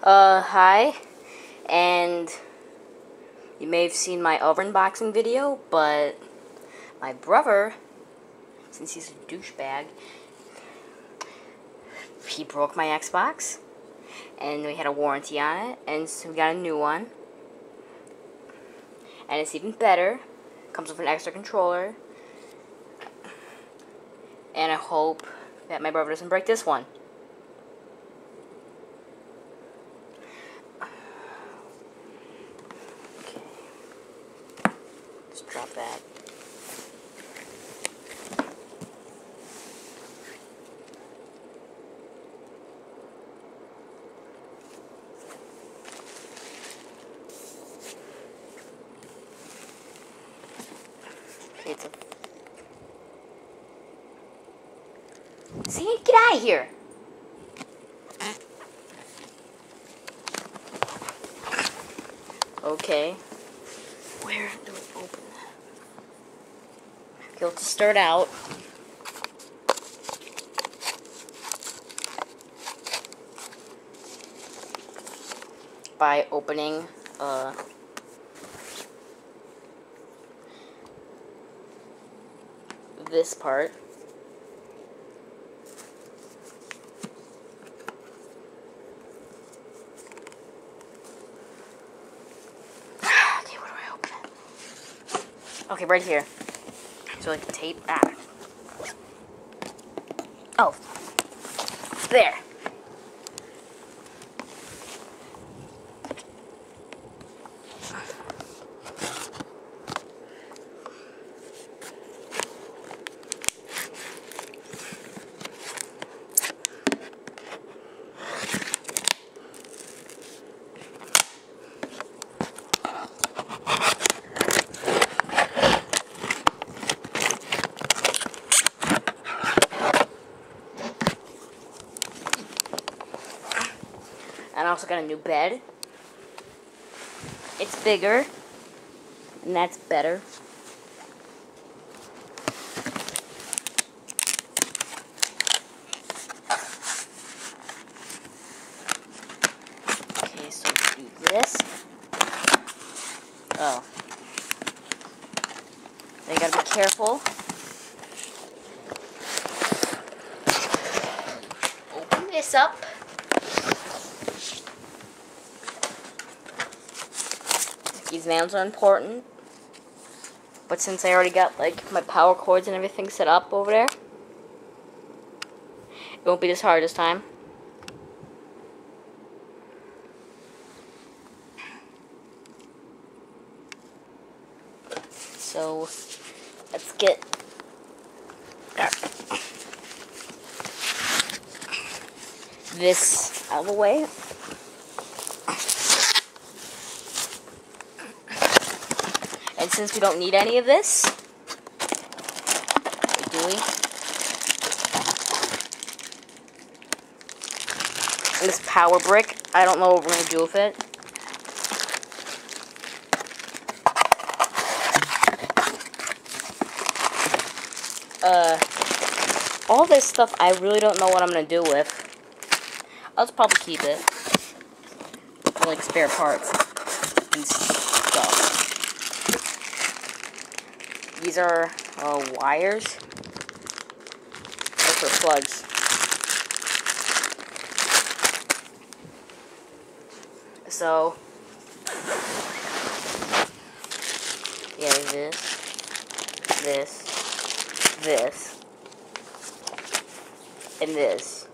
Uh, hi, and you may have seen my other unboxing video, but my brother, since he's a douchebag, he broke my Xbox, and we had a warranty on it, and so we got a new one, and it's even better, comes with an extra controller, and I hope that my brother doesn't break this one. Okay. Let's that. See, get out of here. Okay. Where do we open that? Okay, let's start out. By opening uh this part. Okay, where do I open it? Okay, right here. So like tape ah. Oh. There. Also got a new bed. It's bigger. And that's better. Okay, so do this. Oh. You gotta be careful. Open this up. These nails are important. But since I already got like my power cords and everything set up over there, it won't be this hard this time. So let's get this out of the way. And since we don't need any of this, do we? And this power brick, I don't know what we're going to do with it. Uh, all this stuff I really don't know what I'm going to do with. I'll just probably keep it. For like spare parts and stuff. These are uh, wires. Those are plugs. So, yeah, this, this, this, and this. This.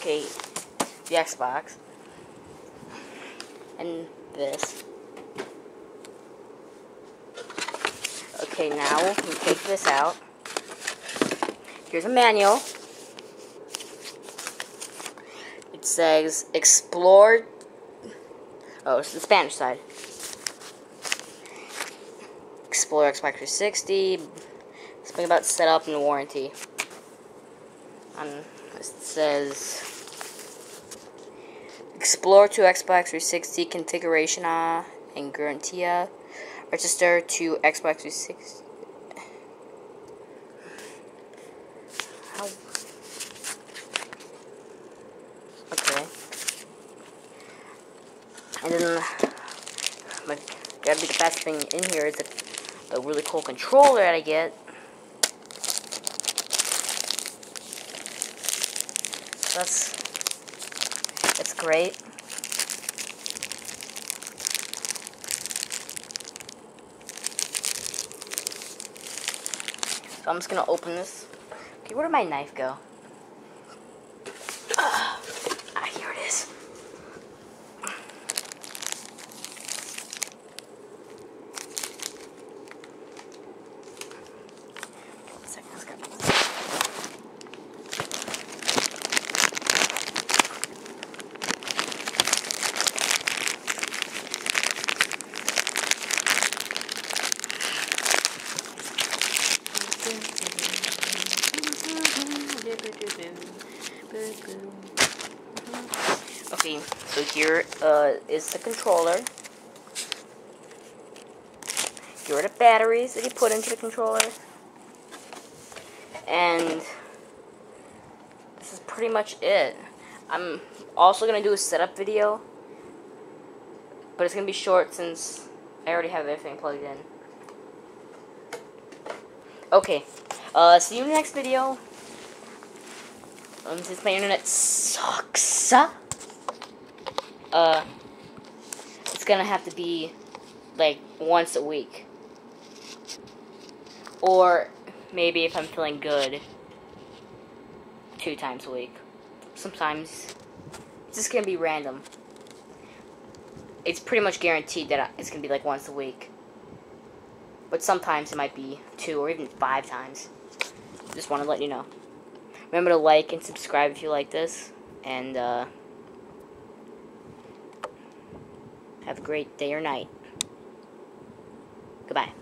Okay, the Xbox. And this. Okay, now we take this out. Here's a manual. It says explore. Oh, it's the Spanish side. Explore Xbox 360. Something about setup and warranty. And it says explore to Xbox 360 configuration uh, and guarantee. Register to Xbox 360. How? Okay. And then, my, gotta be the best thing in here is a, a really cool controller that I get. That's, it's great. So I'm just gonna open this. Okay, where did my knife go? Ah, here it is. One second, let's go. Okay, so here uh, is the controller. Here are the batteries that you put into the controller. And this is pretty much it. I'm also going to do a setup video. But it's going to be short since I already have everything plugged in. Okay, uh, see you in the next video. Um, since my internet sucks, uh, it's gonna have to be like once a week, or maybe if I'm feeling good, two times a week. Sometimes it's just gonna be random. It's pretty much guaranteed that it's gonna be like once a week. But sometimes it might be two or even five times. Just want to let you know. Remember to like and subscribe if you like this. And, uh, have a great day or night. Goodbye.